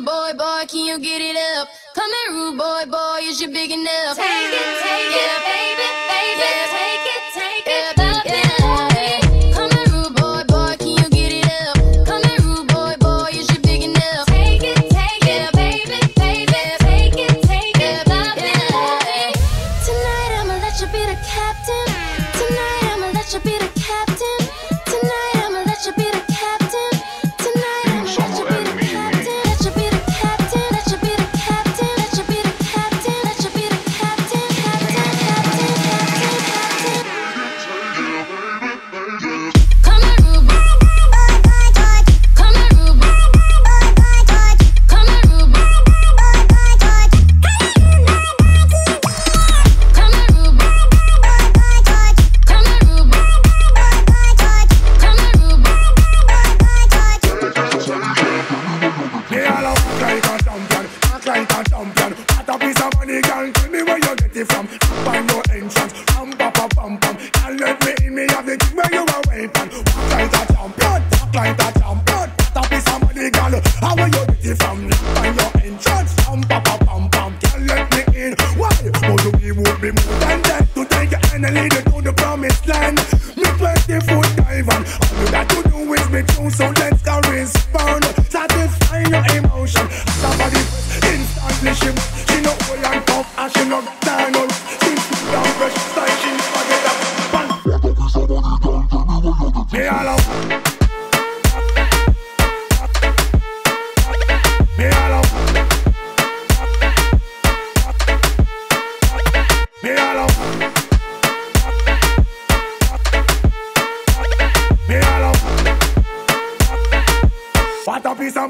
rude boy, boy, can you get it up? Come here, rude boy, boy, is you big enough? Take it, take it.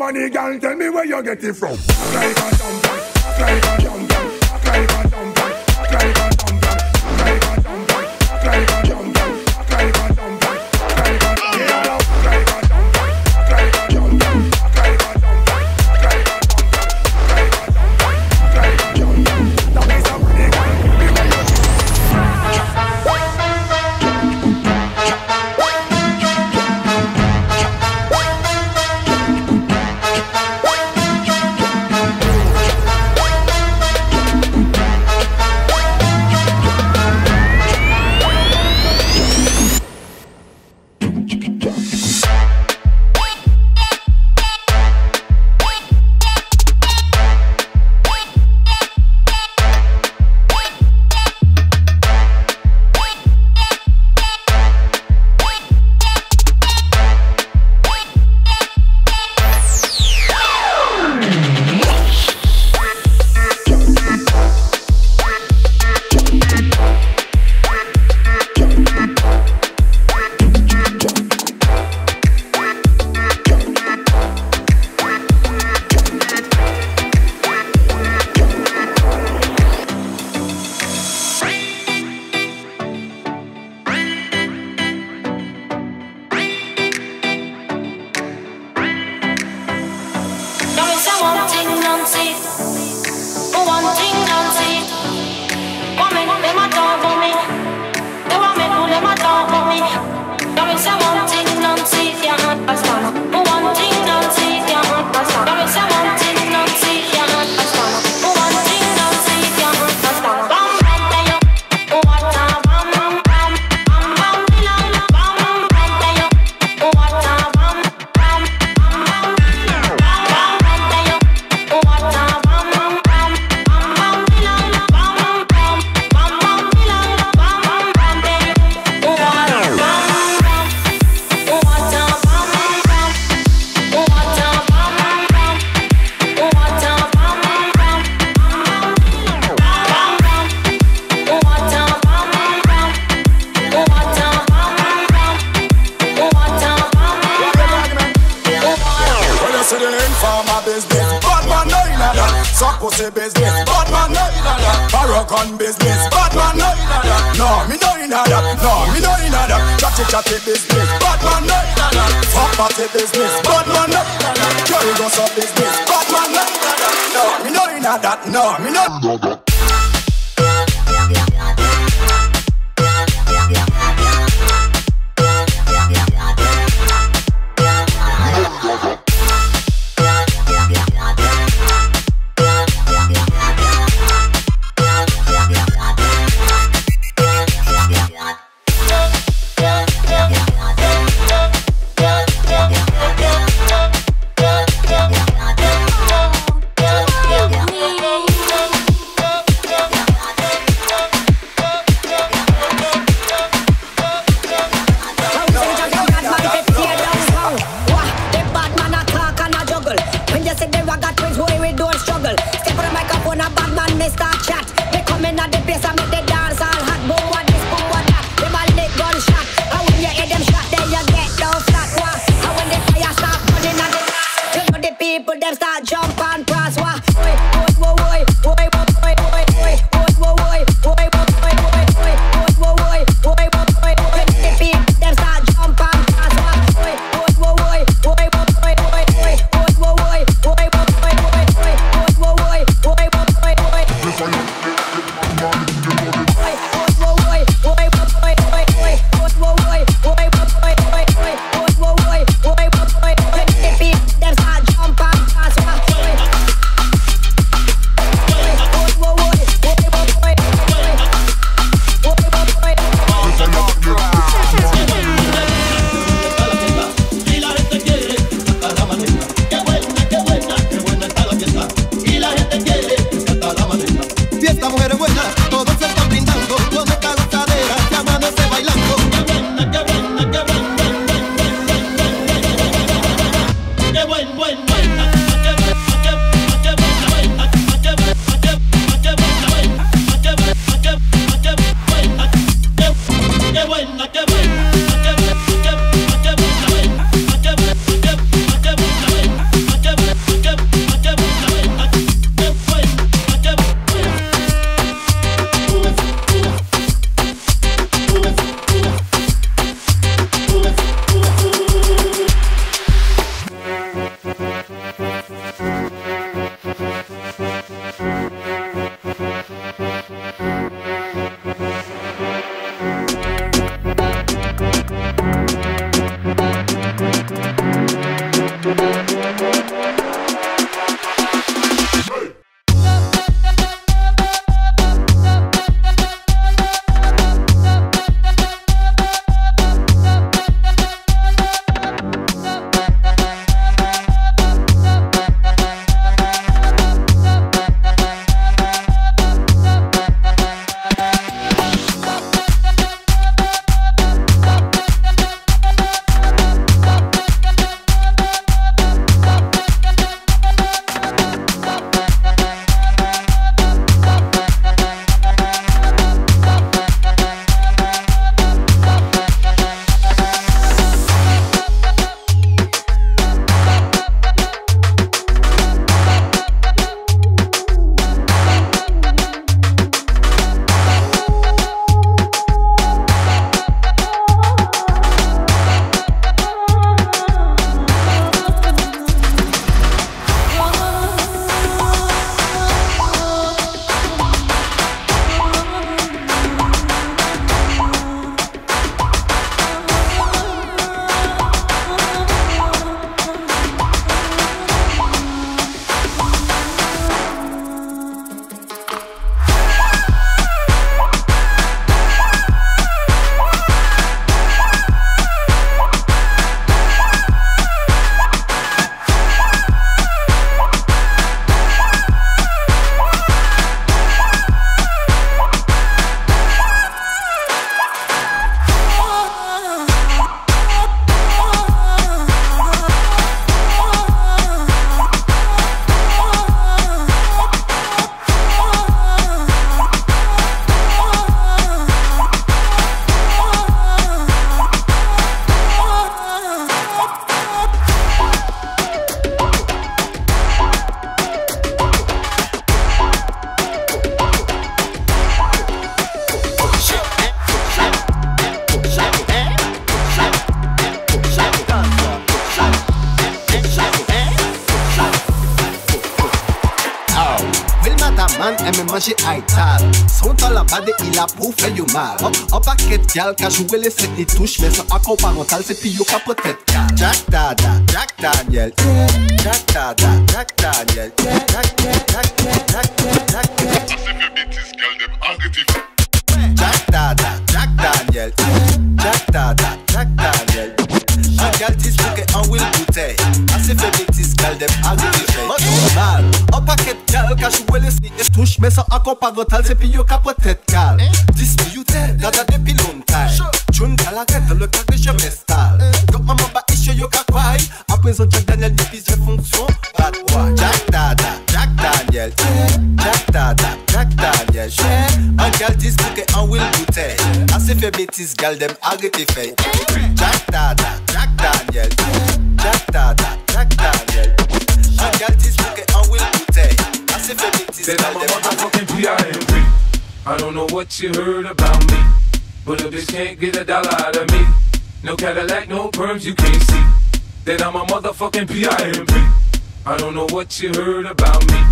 money, girl, tell me where you get it from. Like a like a like a manje aital Sontan la bade il ap ou fè yo mal An paket gal ka jwè le set ni touche Mè san akon parental se pi yo ka potet gal. Jack Dada, Jack Daniel. Jack Dada, Jack Daniel. Jack, Jack, Jack, Jack, Jack Sa se fè betis gal dem agreti Jack Dada, Jack Daniel. Jack Dada, Jack Daniel. An gal tis pou ke an wil boutey A se fè betis gal dem agreti Mè normal kajou e eh. le si estouche Men sa akon parental se pi eh. yo ka potet kal Dis mi you dead, dada depi lontay Choun le kak de je mestal Dok maman ba ishe yo ka kway Aprenzo Jack Daniel ni pis je Bad boy, Jack Dada, Jack Daniel. Eh. Jack Dada, Jack Daniel. An gal dis kouke an wil boutey Ase fe betis gal dem arete fey Jack Dada, Jack Daniel. Jack Dada, Jack Daniel. An gal dis kouke Said I'm a motherfucking P.I.M.P. I don't know what you heard about me, but a bitch can't get a dollar out of me. No Cadillac, no perms, you can't see. That I'm a motherfucking P.I.M.P. I don't know what you heard about me,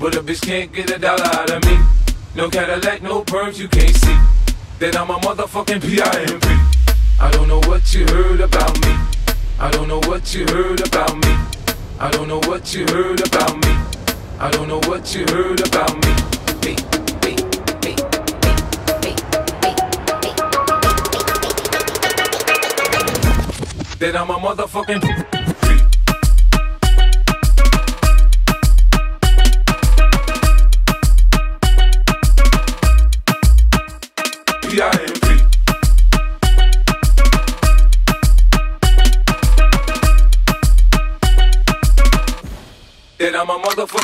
but a bitch can't get a dollar out of me. No Cadillac, no perms, you can't see. That I'm a motherfucking P.I.M.P. I don't know what you heard about me. I don't know what you heard about me. I don't know what you heard about me. I don't know what you heard about me. me, me, I'm a motherfucking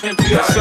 and be a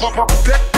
Clipper.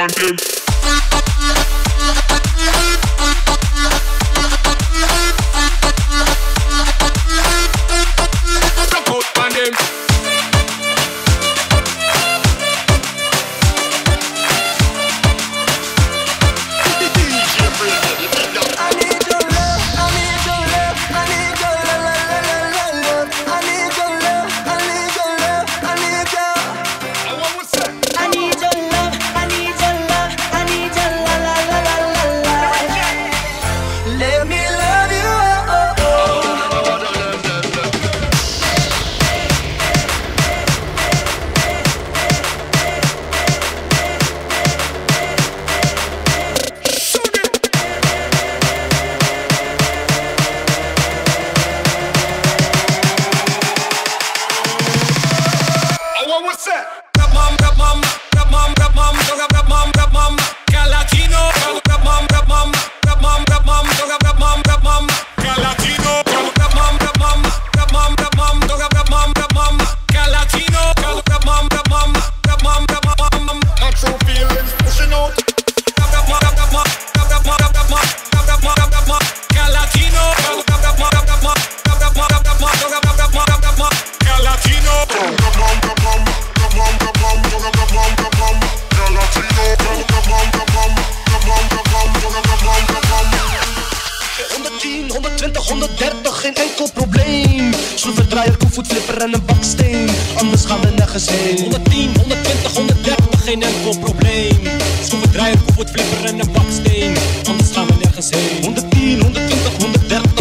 London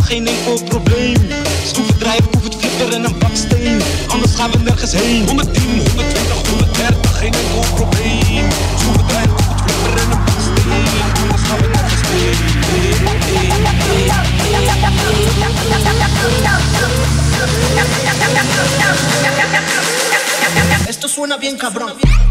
geen enkel probleem. Schroeven draaien, proef het flikker en een baksteen. Anders gaan we nergens heen. 110, 120, 130, geen enkel probleem. Schroeven draaien, proef het flikker en een baksteen. Anders gaan we nergens heen. Esto suena bien cabrón.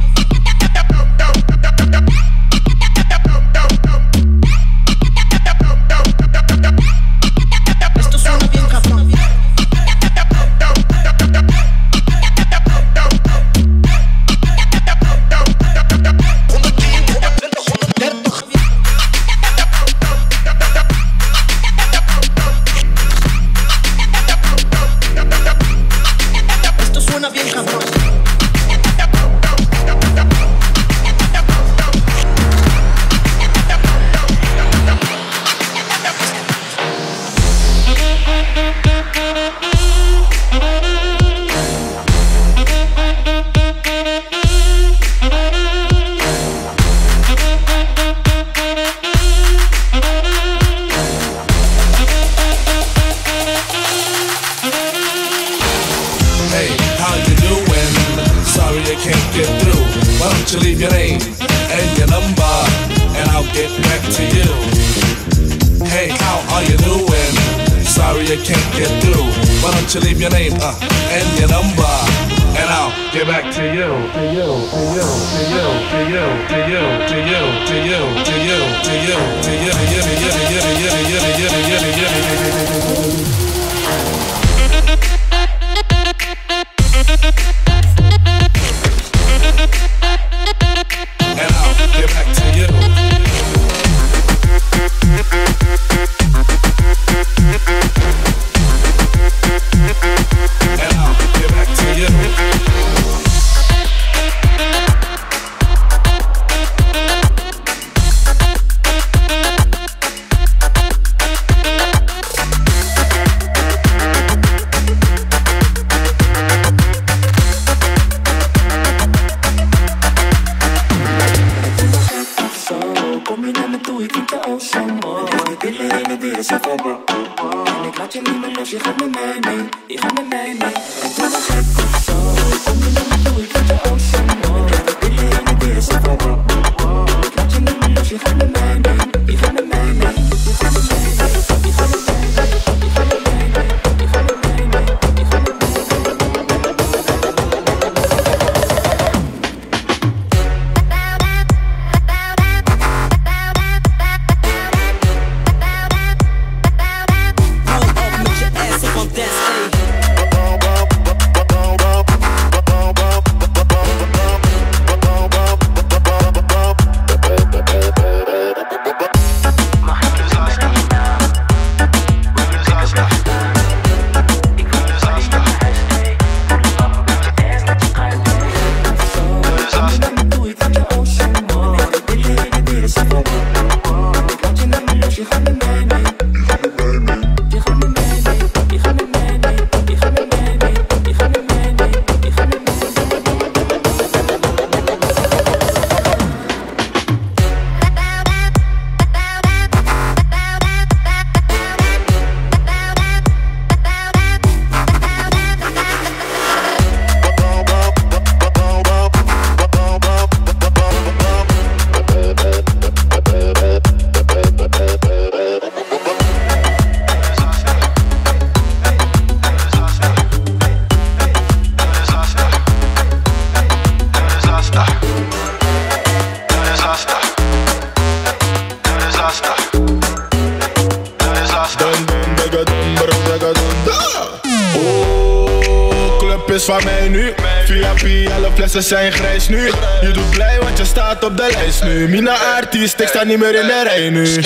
ze zijn grijs nu. Je doet blij, want je staat op de lijst nu. Mina artiest, ik sta niet meer in de rij nu.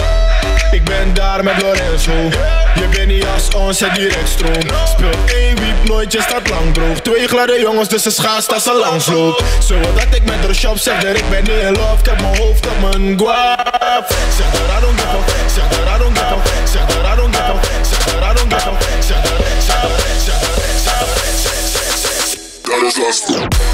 Ik ben daar met Lorenzo. Je bent niet als onze direct stroom. Speel één wiep, nooit je staat lang droog. Twee gladde jongens, dus ze schaast als ze langs loopt. Zodat ik met de shop zeg dat ik ben niet in love. Ik heb mijn hoofd op mijn guap. Zeg dat I don't give Zeg dat I don't give Zeg dat I don't give Zeg dat I don't give dat. Dat is lastig.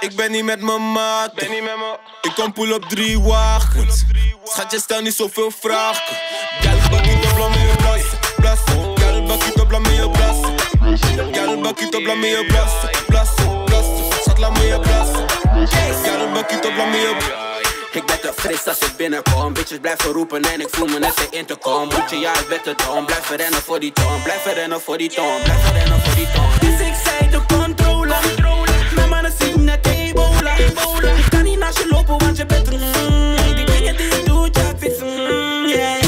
Ik ben niet met mijn maat. Ik kom poel op drie wagens. Schatje, stel niet zoveel vragen. Gal, bakkie, blom in je blas. Blas. Gal, bakkie, blam in je blas. Gal, bakkie, blom in je blas. Blas. Blas. Schat, laat me je blas. Gal, bakkie, blom in je blas. Ik ben te fris als ik binnenkom. Bitches blijven roepen en ik voel me net in te komen Moet je ja, ik ben te dom. Blijven rennen voor die toon. Blijven rennen voor die toon. Blijven rennen voor die toon. Dus ik zei de kom. Canina și lopul, manje pe drum. Depinde adică de tu ce-a fi mm, Yeah.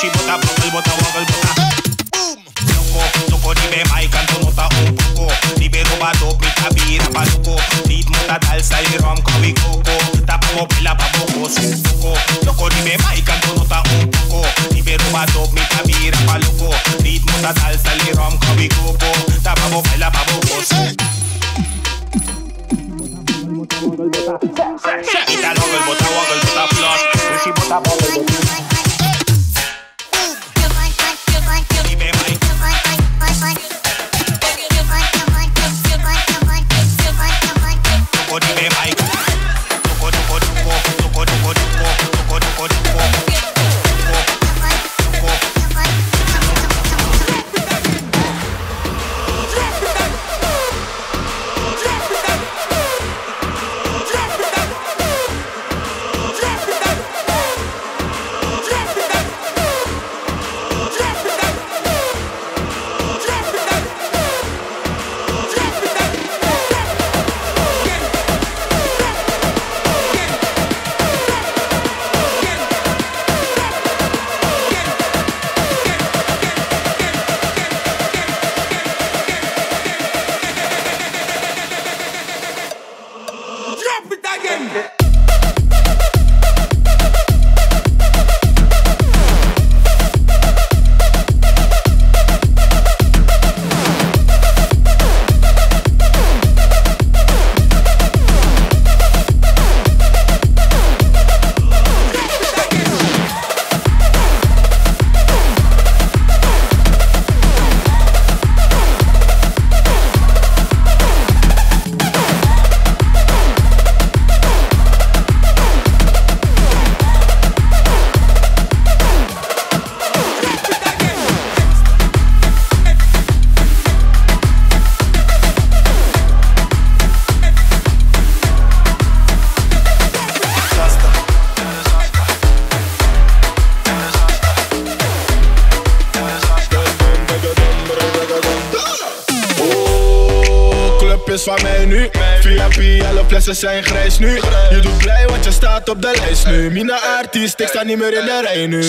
she bota, bota, bota, bota, bota. Boom! Loco, loco, be my canto nota un poco. Libero vado, pita vira pa loco mo ta dalsa e rom cavi coco. Tappo pila pa poco, su poco. Loco, be my canto nota un poco. Libero vado, pita vira pa loco mo ta dalsa e rom cavi coco. Tappo pila pa poco, su Ita logo il bota, woggle, bota, flush She bota, woggle, bota. Flessen zijn grijs nu. Je doet blij, want je staat op de lijst nu. Mina artiest, ik sta niet meer in de rij nu.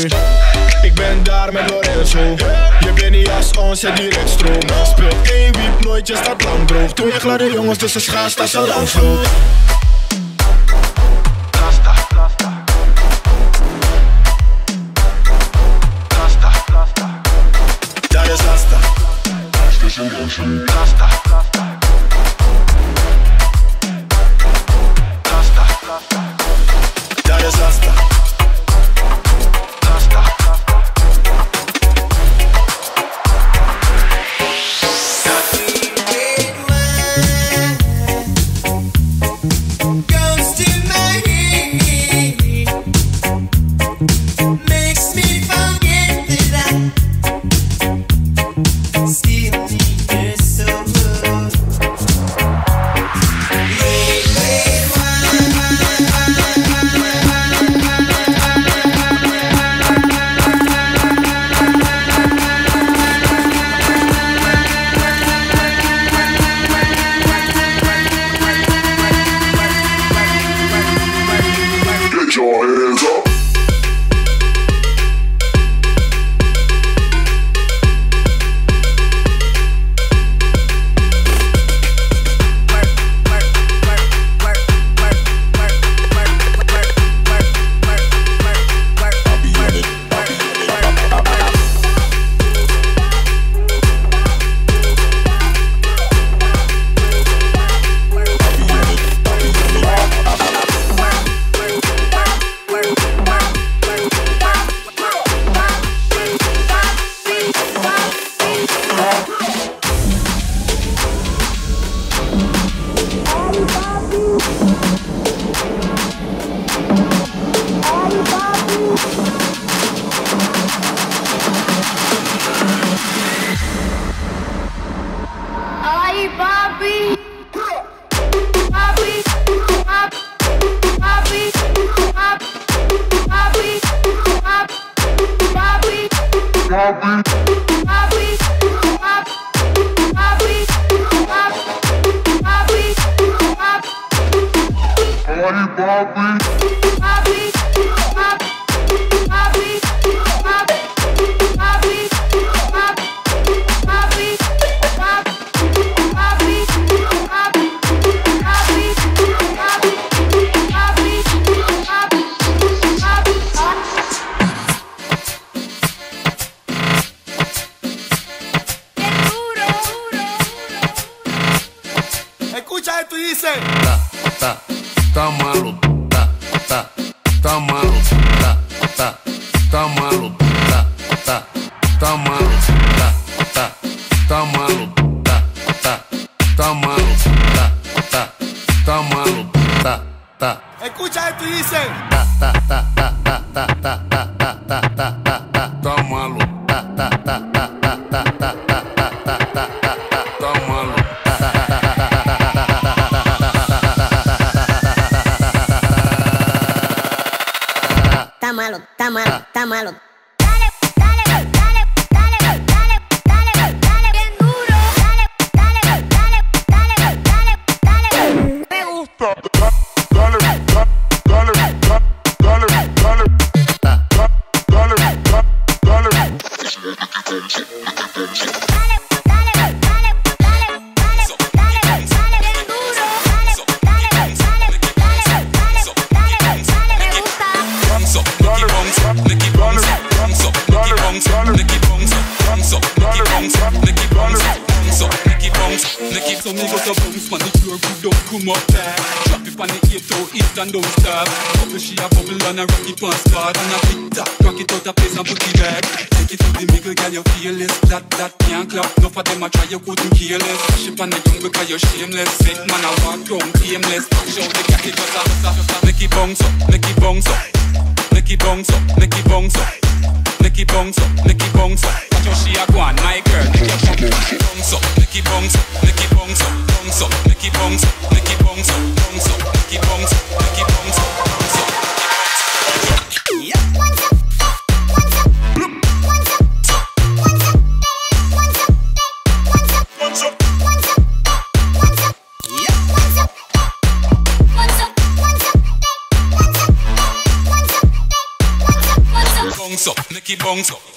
Ik ben daar met Lorenzo. Je bent niet als ons, het direct stroom. Speelt één wiep, nooit, je staat lang droog. Twee gladde jongens, dus de schaars staat zo lang mano. Ta, ta. Escucha esto y dice. Ta, ta, ta, ta, ta, ta, ta.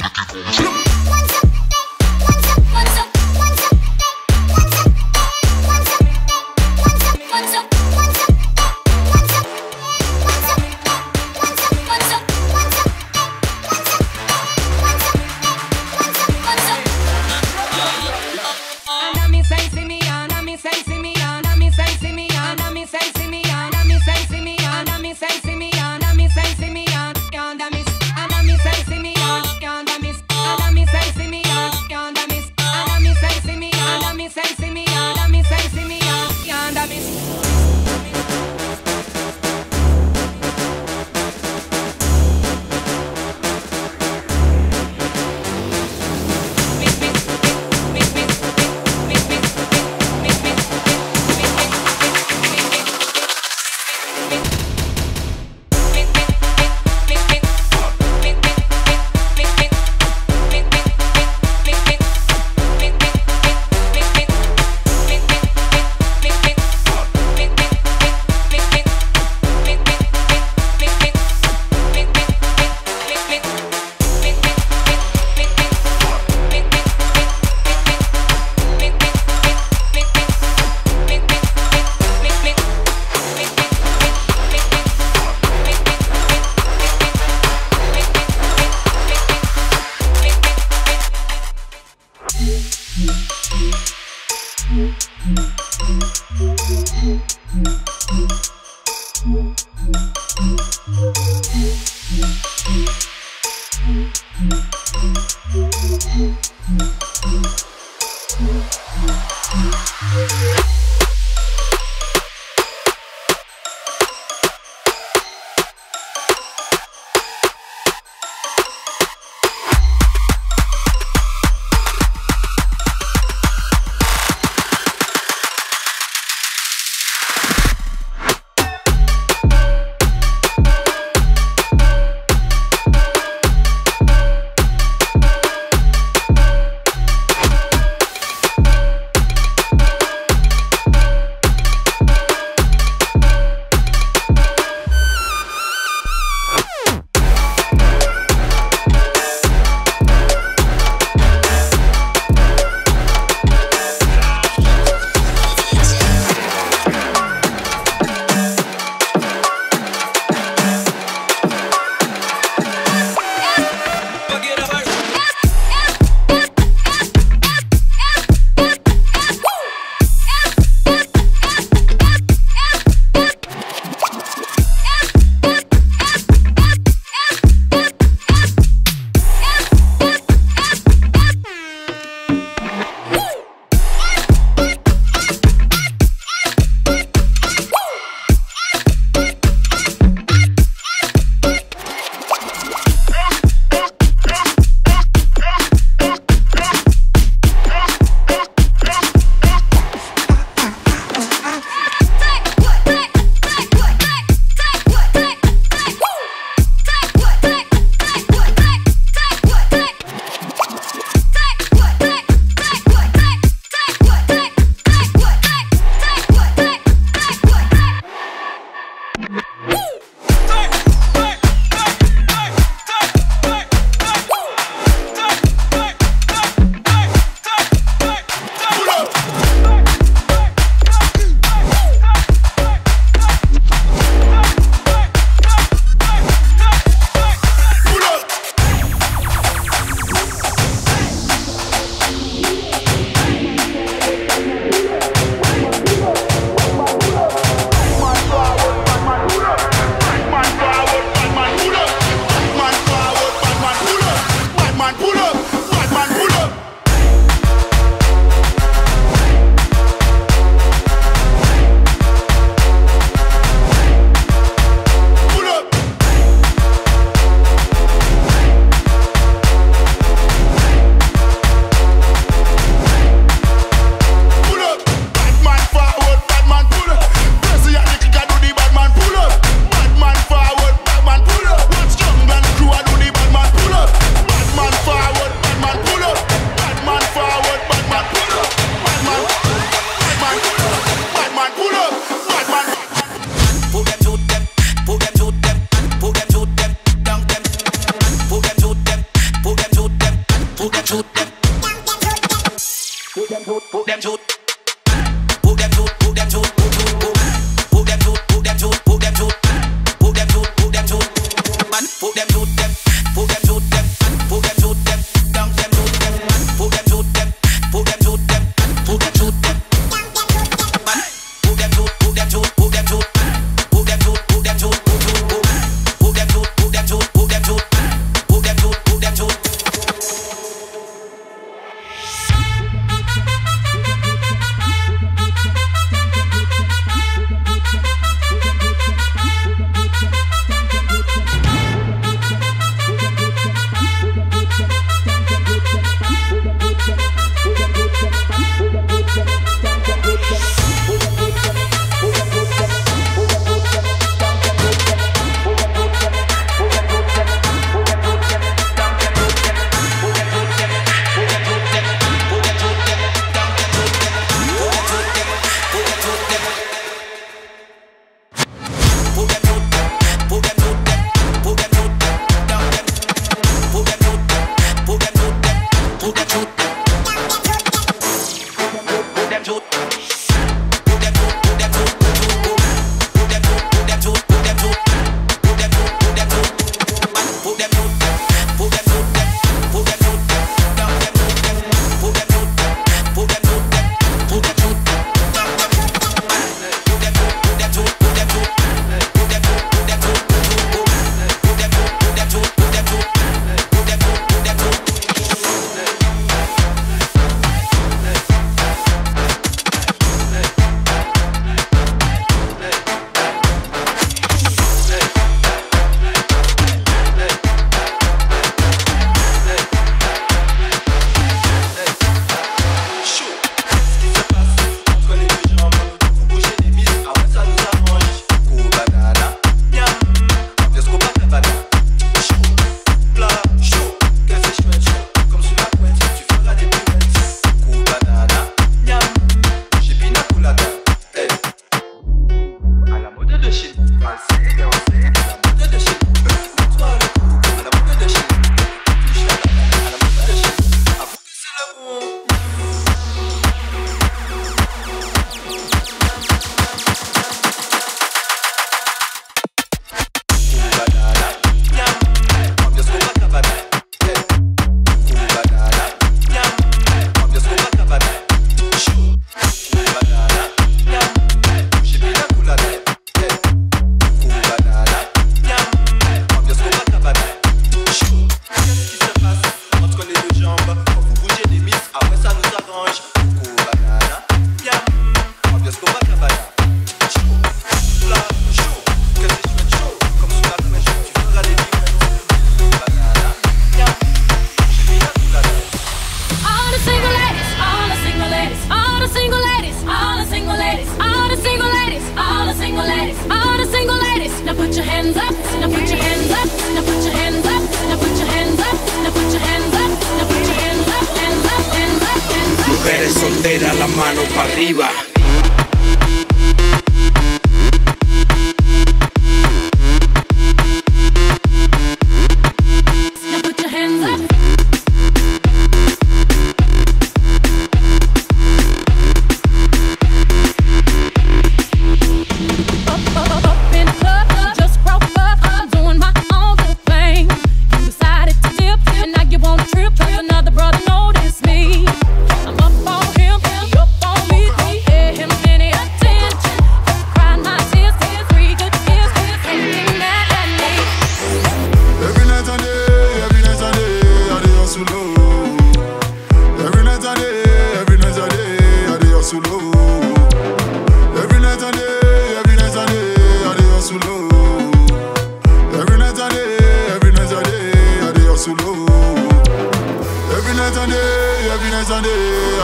What's up, babe? What's up, what's up?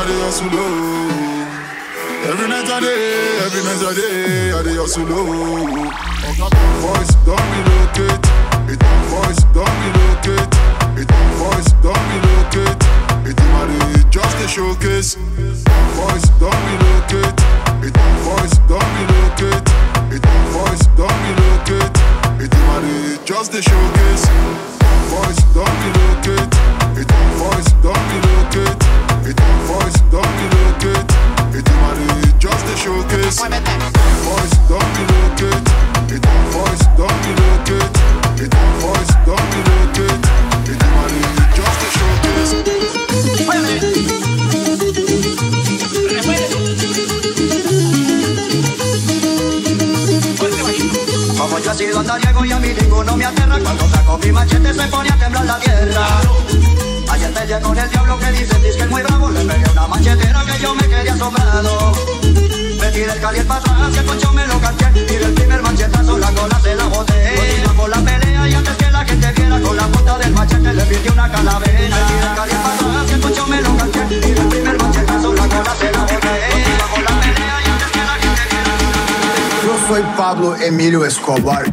I dey hustle low. Every night I day, every night I dey, I dey hustle oh. low. Voice don't relocate, it voice don't relocate, it voice don't relocate, it marry just a showcase. Voice don't relocate, it voice don't relocate, it voice don't relocate body, just the showcase. Voice, don't relocate. It don't voice, don't relocate. It don't voice, don't relocate. It body, just the showcase. Voice, don't relocate. It don't voice, don't relocate. It don't voice, don't relocate. It body, just the showcase. Sido andariego y a mí ninguno me aterra. Cuando saco mi machete se pone a temblar la tierra. Ayer peleé con el diablo que dicen que es muy bravo. Le pegué una machetera que yo me quedé asombrado. Me tiré el caliente para atrás, el cocho me lo canté. Tiré el primer machetazo, la cola se la boté. Continuamos la pelea y antes que la gente viera, con la punta del machete le pide una calavera. Me tiré el caliente para atrás, el cocho me lo canté. Tiré el primer machetazo, la cola se la boté. foi Pablo Emílio Escobar.